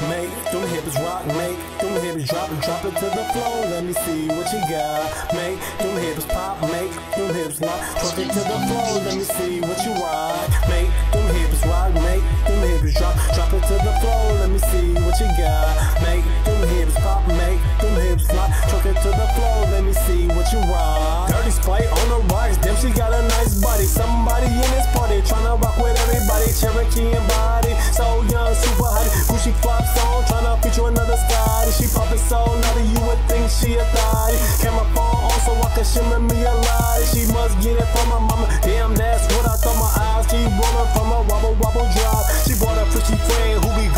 rock, make them hips drop, drop it to the floor. Let me see what you got. Make them hips pop, make them hips lock, drop it to the floor. Let me see what you rock. Make them hips rock, make them hips drop, drop it to the floor. Let me see what you got. Make them hips pop, make them hips lock, drop it to the floor. Let me see what you rock. Dirty Sprite on the rocks, damn she got a nice body. Somebody in this party tryna rock with everybody. Cherokee and body, shimmer me a lot. She must get it from my mama. Damn, that's what I thought my eyes. She rollin' from a wobble wobble drive. She bought a fishy friend who be